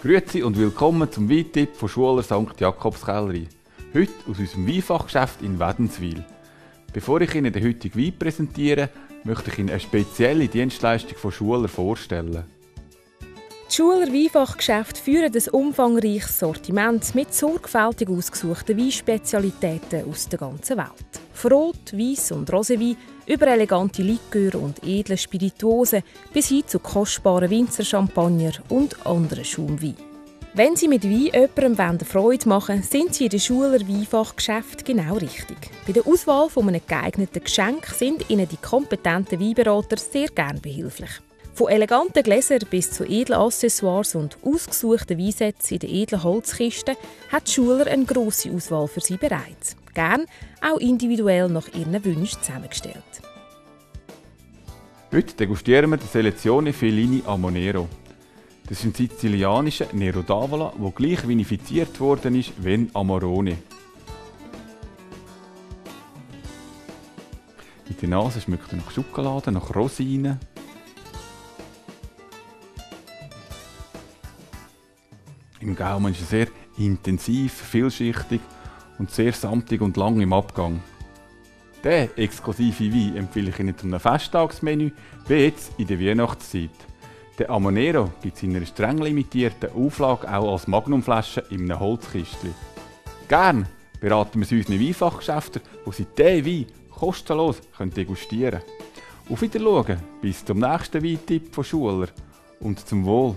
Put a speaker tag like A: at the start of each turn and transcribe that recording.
A: Grüezi und willkommen zum Weintipp von Schuler St. Jakobskellerie. Heute aus unserem Weinfachgeschäft in Wädenswil. Bevor ich Ihnen den heutigen Wein präsentiere, möchte ich Ihnen eine spezielle Dienstleistung von Schuler vorstellen.
B: Schuler Weinfachgeschäfte führen ein umfangreiches Sortiment mit sorgfältig ausgesuchten Weinspezialitäten aus der ganzen Welt. Von Rot, Weiss und Roséwein über elegante Likör und edle Spirituosen bis hin zu kostbaren Winzerchampagner und anderen Schaumwein. Wenn Sie mit Wein jemandem Freude machen sind Sie in den Schuler Weinfachgeschäft genau richtig. Bei der Auswahl von einem geeigneten Geschenk sind Ihnen die kompetenten Weinberater sehr gern behilflich. Von eleganten Gläsern bis zu edlen Accessoires und ausgesuchten Weinsätzen in den edlen Holzkisten hat Schuler eine grosse Auswahl für Sie bereit. Gern auch individuell nach Ihren Wünschen zusammengestellt.
A: Heute degustieren wir die Selezione Fellini Amonero. Das ist ein sizilianischer Nero d'Avola, der gleich vinifiziert worden ist wie Amarone. In der Nase schmeckt er nach Schokolade, nach Rosinen. Im Gaumen ist er sehr intensiv, vielschichtig und sehr samtig und lang im Abgang. Diesen exklusive Wein empfehle ich Ihnen zum Festtagsmenü, wie jetzt in der Weihnachtszeit. Der Amonero gibt es in einer streng limitierten Auflage auch als Magnumflasche in einem Holzkistchen. Gern beraten wir unseren Weinfachgeschäften, wo Sie diesen Wein kostenlos degustieren können. Auf Wiedersehen bis zum nächsten Weintipp von Schuler und zum Wohl.